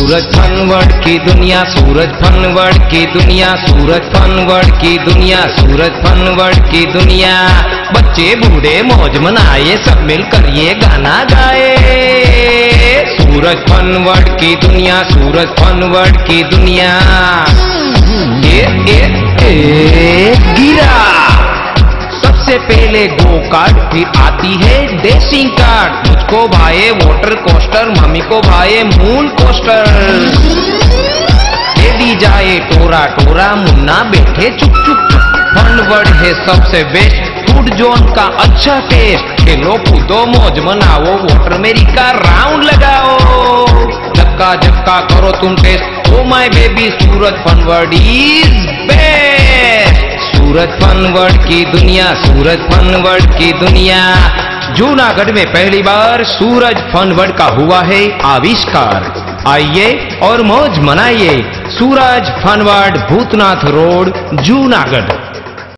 सूरज Funworld की दुनिया, सूरज Funworld की दुनिया, सूरज फनवर्ड की दुनिया, सूरज फनवर्ड की दुनिया। बच्चे बूढ़े मौज मनाए, सब मिलकर ये गाना गाए। सूरज फनवर्ड की दुनिया, सूरज फनवर्ड की दुनिया। ए ए ए। गिरा सबसे पहले गो कार्ड फिर आती है डेसिंग कार्ड मुझको भाए वाटर कोस्टर मम्मी को भाए मून कोस्टर टेडी जाए टोरा टोरा, मुन्ना बैठे चुप चुप। चुप फनवर्ड है सबसे बेस्ट फ़ूड जोन का अच्छा टेस्ट खेलो कूदो, मौज मनाओ वाटर मेरी का राउंड लगाओ। धक्का झक्का करो तुम test oh my baby Suraj Funworld is best Suraj Funworld की दुनिया, सूरज फनवर्ड की दुनिया। जूनागढ़ में पहली बार सूरज फनवर्ड का हुआ है आविष्कार। आइए और मौज मनाइए। Suraj Funworld Bhutnath road, Junagadh.